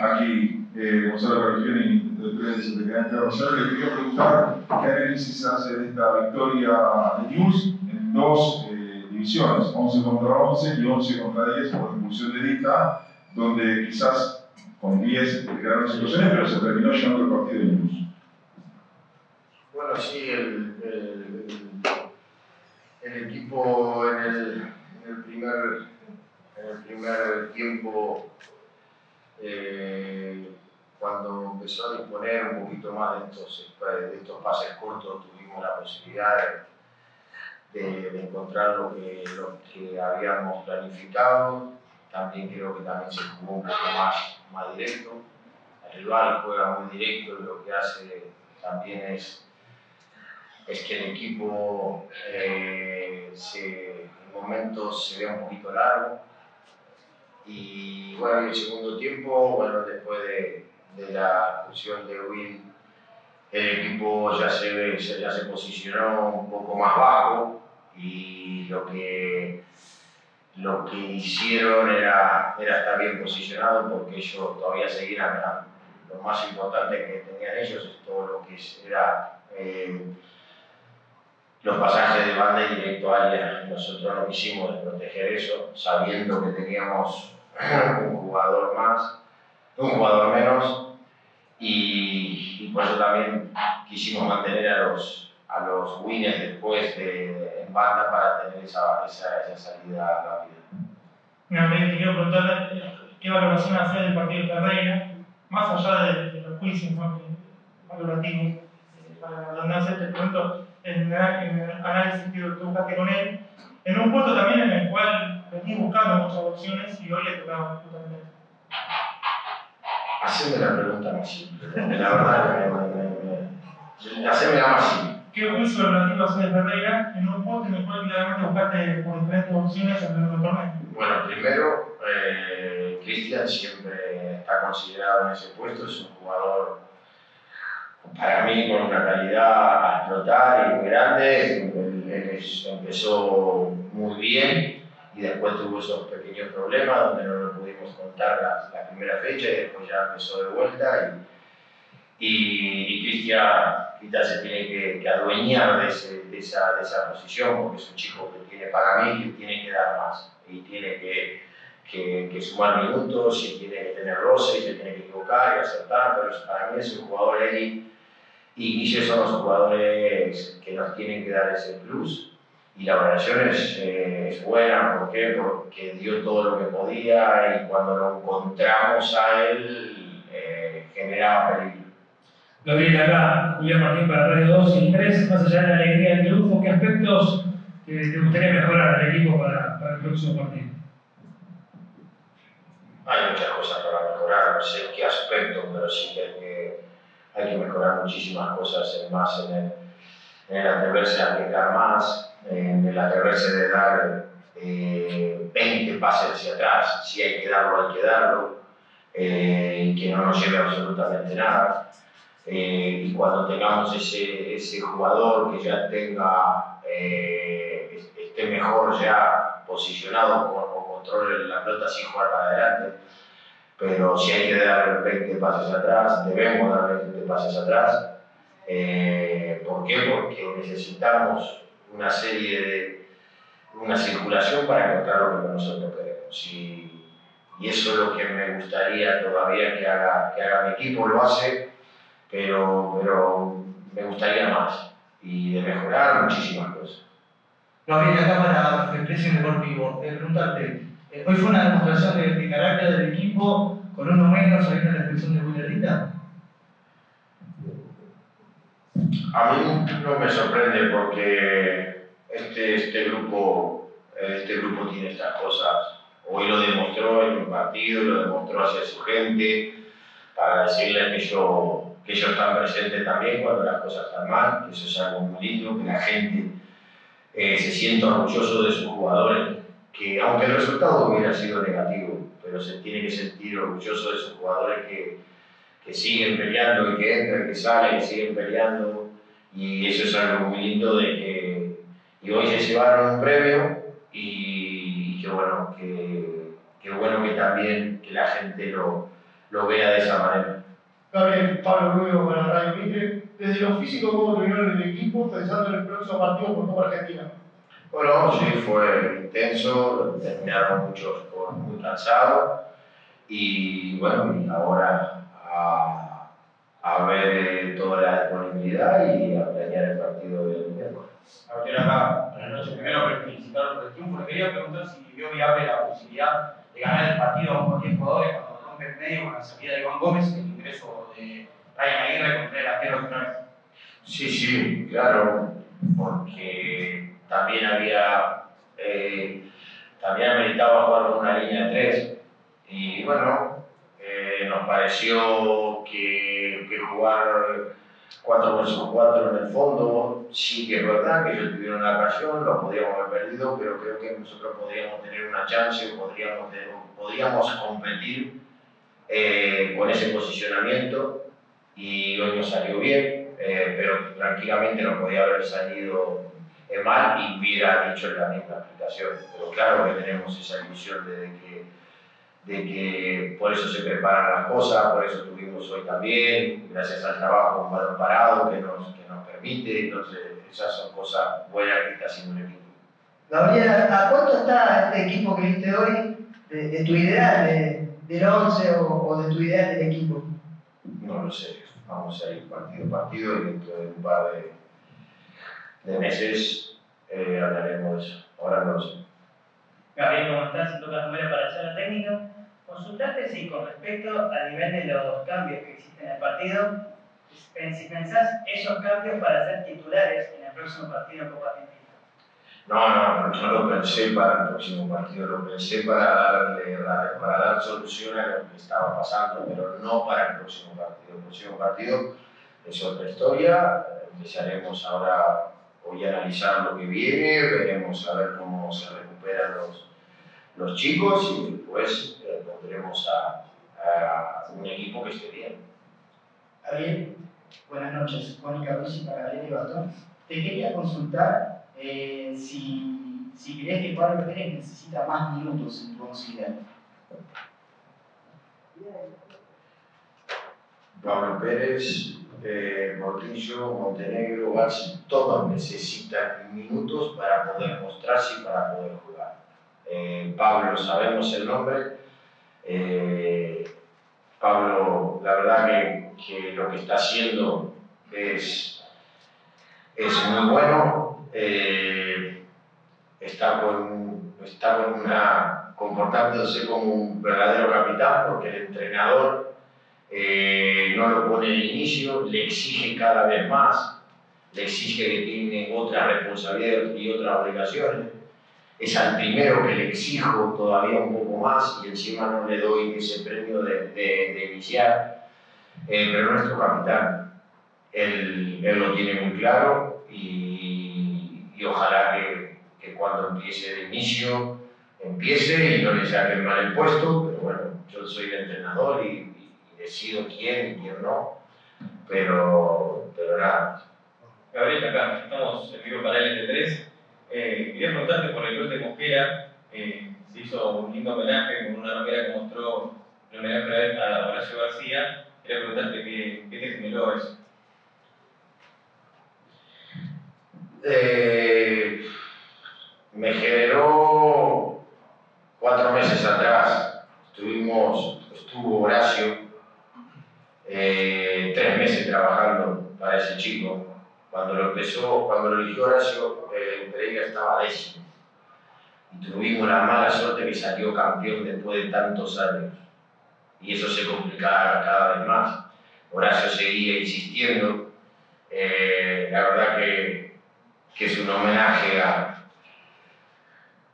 aquí eh, Gonzalo del Tren de Secretaría Rosario, le quería preguntar qué análisis hace de esta victoria de News en dos eh, divisiones, 11 contra 11 y 11 contra 10 por expulsión de Dita, donde quizás con 10 quedaron situaciones, pero se terminó llevando el partido de News. Bueno, sí, el, el, el equipo en el, en el primer en el primer tiempo, eh, cuando empezó a disponer un poquito más de estos, estos pases cortos, tuvimos la posibilidad de, de, encontrar lo que, lo que habíamos planificado. También creo que también se jugó un poco más, más directo. El rival juega muy directo y lo que hace también es, es que el equipo eh, se, en momentos se ve un poquito largo y bueno, en el segundo tiempo, bueno, después de, de la expulsión de Will, el equipo ya se, se posicionó un poco más bajo y lo que, lo que hicieron era, era estar bien posicionado porque ellos todavía seguían lo más importante que tenían ellos es todo lo que era eh, los pasajes de banda y directo a área. Nosotros no quisimos proteger eso, sabiendo que teníamos un jugador más, un jugador menos, y, y por eso también quisimos mantener a los, a los winners después de, en banda para tener esa, esa, esa salida rápida. Mira, me quiero preguntar qué valoración hace del partido de Ferreira, más allá de, de los juicios ¿no? valorativos, eh, para redundancia, te pregunto, en, en el análisis que buscaste con él, en un punto también en el cual venís buscando muchas opciones y hoy le tocaba justamente. Haceme la pregunta más simple, la verdad, me, me, me, haceme la más simple. ¿Qué juicio relativo hace de Ferreira en un punto en el cual claramente buscaste por diferentes opciones en el torneo? Bueno, primero, eh, Cristian siempre está considerado en ese puesto, es un jugador para mí con una calidad a explotar y muy grande. Empezó muy bien y después tuvo esos pequeños problemas donde no lo pudimos contar la, la primera fecha y después ya empezó de vuelta. Y, y, y Cristian se tiene que, que adueñar de, ese, de, esa, de, esa, posición porque es un chico que tiene para mí que tiene que dar más y tiene que, que, que sumar minutos y tiene roce y se tiene que equivocar y acertar, pero para mí es un jugador élite y Guille son los jugadores que nos tienen que dar ese plus. Y la valoración es, eh, es, buena, ¿por qué? Porque dio todo lo que podía y cuando lo encontramos a él eh, generaba peligro. Gabriel, acá Julián Martín para Radio 2 y 3, más allá de la alegría del triunfo, ¿qué aspectos te gustaría mejorar al equipo para, para el próximo partido? Hay muchas cosas para mejorar, no sé qué aspecto, pero sí que hay que hay que mejorar muchísimas cosas más en el, en el atreverse a arriesgar más, en el atreverse de dar eh, 20 pases hacia atrás, si hay que darlo, hay que darlo, eh, que no nos lleve absolutamente nada. Eh, y cuando tengamos ese, ese jugador que ya tenga, eh, esté mejor ya posicionado o, o controle la pelota sin jugar para adelante, pero si hay que dar 20 pases atrás, debemos dar 20 pases atrás. Eh, ¿Por qué? Porque necesitamos una serie de, una circulación para encontrar lo que nosotros queremos. Y, y eso es lo que me gustaría todavía que haga, que haga mi equipo, lo hace, pero, pero me gustaría más y de mejorar muchísimas cosas. Gabriel, acá para Expresión Deportivo, eh, preguntarte, hoy fue una demostración de, de, carácter del equipo con uno menos sabiendo la expulsión de Willerita. A mí no me sorprende porque este, este, grupo, este grupo tiene estas cosas. Hoy lo demostró en un partido, lo demostró hacia su gente, para decirles que, yo, que ellos están presentes también cuando las cosas están mal, que eso es algo muy lindo, que la gente eh, se sienta orgulloso de sus jugadores que aunque el resultado hubiera sido negativo, pero se tiene que sentir orgulloso de esos jugadores que, que siguen peleando y que entran, que salen, que siguen peleando. Y eso es algo muy lindo de que y hoy se llevaron un premio y, qué bueno que, que bueno que también que la gente lo, lo vea de esa manera. Gabriel, Pablo Rubio para Radio Mitre. Desde lo físico, ¿cómo terminaron el equipo pensando en el próximo partido por Copa Argentina? Bueno, sí, fue intenso, terminaron muchos muy cansados y bueno, y ahora a, a ver toda la disponibilidad y a planear el partido del miércoles. Gabriel acá, buenas noches. Primero, felicitarlo por el triunfo. Le quería preguntar si vio viable la posibilidad de ganar el partido con 10 jugadores cuando rompe el medio con la salida de Iván Gómez y el ingreso de Ryan Aguirre contra el arquero otra vez. Sí, sí, claro, porque también había, eh, también ameritaba jugar con una línea de tres. Y bueno, eh, nos pareció que, que jugar 4 versus 4 en el fondo, sí que es verdad que ellos tuvieron una ocasión, lo podríamos haber perdido, pero creo que nosotros podríamos tener una chance, podríamos, competir eh, con ese posicionamiento y hoy nos salió bien, eh, pero tranquilamente nos podía haber salido eh, mal y hubiera dicho la misma explicación. Pero claro que tenemos esa ilusión de que, de que por eso se preparan las cosas, por eso tuvimos hoy también, gracias al trabajo con balón parado que nos, que nos permite, entonces esas son cosas buenas que está haciendo el equipo. Gabriela, ¿a cuánto está este equipo que viste hoy de, de tu ideal, de- del 11 o, o de tu ideal del equipo? No lo sé, vamos a ir partido a partido y dentro de un par de, de meses eh, hablaremos de eso. Ahora no lo sé. Gabriel, ¿cómo estás? Lucas Romero para Charla Técnica. Consultaste si con respecto al nivel de los cambios que existen en el partido, si pensás esos cambios para ser titulares en el próximo partido en Copa Argentina. No, no, no, no lo pensé para el próximo partido, lo pensé para darle, para dar solución a lo que estaba pasando, pero no para el próximo partido. El próximo partido es otra historia, empezaremos ahora hoy a analizar lo que viene, veremos a ver cómo se recuperan los, los chicos y después eh, pondremos a, a un equipo que esté bien. Gabriel, buenas noches. Mónica Rossi para Gabriel Batón. Te quería consultar eh, si, si crees que Pablo Pérez necesita más minutos en tu. Pablo Pérez, eh, Montenegro, Garci, todos necesitan minutos para poder mostrarse y para poder jugar. Eh, Pablo, sabemos el nombre. eh, Pablo, la verdad que, que lo que está haciendo es, es muy bueno. eh, está con, está con una, comportándose como un verdadero capitán porque el entrenador eh, no lo pone de inicio, le exige cada vez más, le exige que tiene otra responsabilidad y otras obligaciones. Es al primero que le exijo todavía un poco más y encima no le doy ese premio de, iniciar. Eh, pero nuestro capitán, él, lo tiene muy claro y, y ojalá que, que cuando empiece de inicio empiece y no le saquen mal el puesto, pero bueno, yo soy el entrenador y decido quién y quién no, pero, pero nada, Gabriel, acá estamos en vivo para LT3. Eh, quería preguntarte por el gol de Mosquera. Eh, se hizo un lindo homenaje con una remera que mostró el homenaje a Horacio García. Quería preguntarte qué, qué te generó eso. Eh, me generó cuatro meses atrás. Estuvimos, estuvo Horacio eh, tres meses trabajando para ese chico. Cuando lo empezó, cuando lo eligió Horacio, eh, Pereira estaba décimo. Y tuvimos la mala suerte que salió campeón después de tantos años. Y eso se complicaba cada vez más. Horacio seguía insistiendo. Eh, la verdad que que es un homenaje a,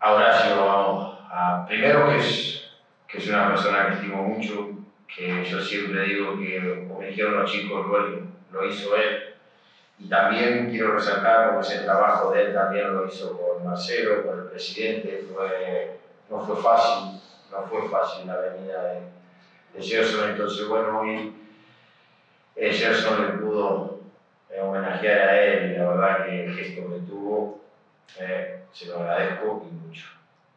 a Horacio, a- a- primero que es, que es una persona que estimo mucho, que yo siempre digo que, como dijeron los chicos, lo, lo hizo él, y también quiero resaltar como ese trabajo de él también lo hizo con Marcelo, con el presidente, fue, no fue fácil, no fue fácil la venida de, de Gerson, entonces bueno, hoy eh, Gerson le pudo eh, homenajear a él y la verdad que el gesto que tuvo eh, se lo agradezco y mucho.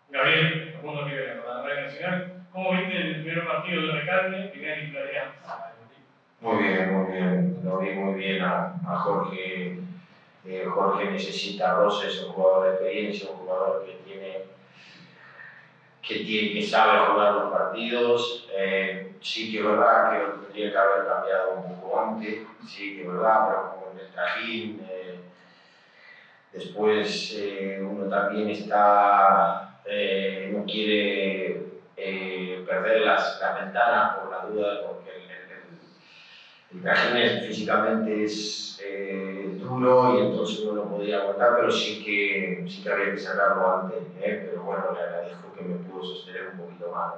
Gabriel, Facundo Rivera, para la Radio Nacional. ¿Cómo viste el primer partido de Recalde, primera titularidad? Muy bien, muy bien. Lo vi muy bien a, a Jorge. Eh, Jorge necesita roce, es un jugador de experiencia, un jugador que tiene que, tiene, que sabe jugar los partidos. Eh, sí que es verdad que tendría que haber cambiado un poco antes, sí que es verdad, pero como en el trajín. Eh, después eh, uno también está, eh, no quiere eh, perder las, las ventanas por la duda, porque el, el, el es- físicamente es eh, duro y entonces uno no podía aguantar, pero sí que, sí que había que sacarlo antes. ¿eh? Pero bueno, le agradezco que me pudo sostener un poquito más.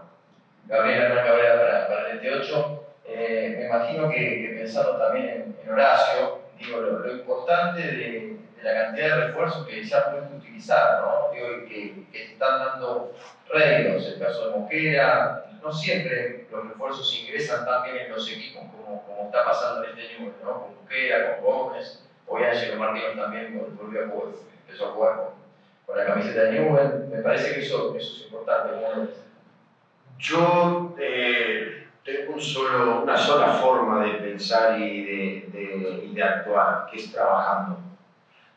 Gabriel Hernán Cabrera para, para el 28. Eh, me imagino que, que pensando también en, en Horacio, digo, lo, lo importante de la cantidad de refuerzos que se ha puesto a utilizar, ¿no? Digo, que, que están dando réditos, el caso de Mosquera, no siempre los refuerzos ingresan tan bien en los equipos como, como está pasando en este nivel, ¿no? Con Mosquera, con Gómez, hoy Ángelo Martínez también volvió a jugar, empezó a jugar con, la camiseta de Newell, me parece que eso, eso es importante. Yo eh, tengo solo, una sola forma de pensar y de, de- y de actuar, que es trabajando.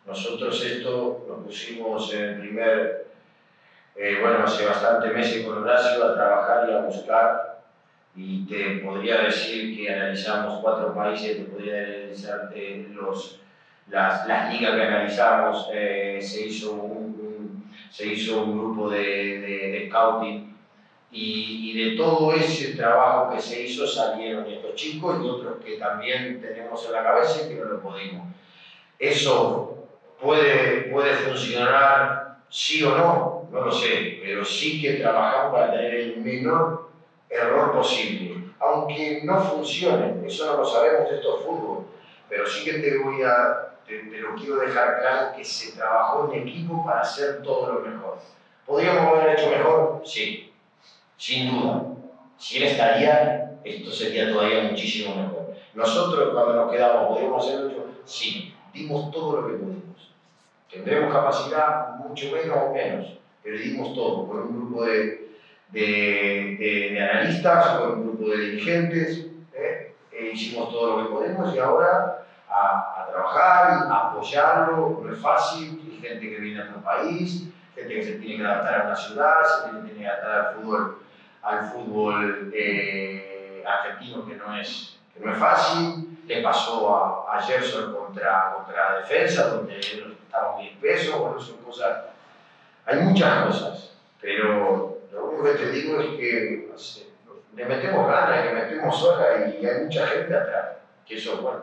Nosotros esto lo pusimos en el primer, eh, bueno, hace bastante meses con Horacio a trabajar y a buscar. Y te podría decir que analizamos cuatro países, te podría analizar eh, los, las, las ligas que analizamos, eh, se, hizo un, un- se hizo un grupo de, de, de scouting y, y de todo ese trabajo que se hizo salieron estos chicos y otros que también tenemos en la cabeza y que no lo pudimos. Eso puede, puede funcionar sí o no, no lo sé, pero sí que trabajamos para tener el menor error posible. Aunque no funcione, eso no lo sabemos, esto es fútbol, pero sí que te voy a, te, te lo quiero dejar claro que se trabajó en equipo para hacer todo lo mejor. ¿Podríamos haber hecho mejor? Sí, sin duda. Si él estaría, esto sería todavía muchísimo mejor. Nosotros cuando nos quedamos, ¿podríamos hacerlo hecho? Sí, dimos todo lo que pudimos. Tendremos capacidad, mucho menos o menos, pero dimos todo, con un grupo de, de, de- de analistas, con un grupo de dirigentes, ¿eh? E hicimos todo lo que podemos y ahora a, a trabajar, a apoyarlo, no es fácil, hay gente que viene a otro país, gente que se tiene que adaptar a una ciudad, se tiene que adaptar al fútbol, al fútbol eh, argentino que no, es, que no es fácil, le pasó a, a Gerson contra, contra la defensa, donde estaba muy espeso, bueno, son cosas, hay muchas cosas, pero lo único que te digo es que le metemos ganas, le metemos horas y hay mucha gente atrás, que eso es bueno.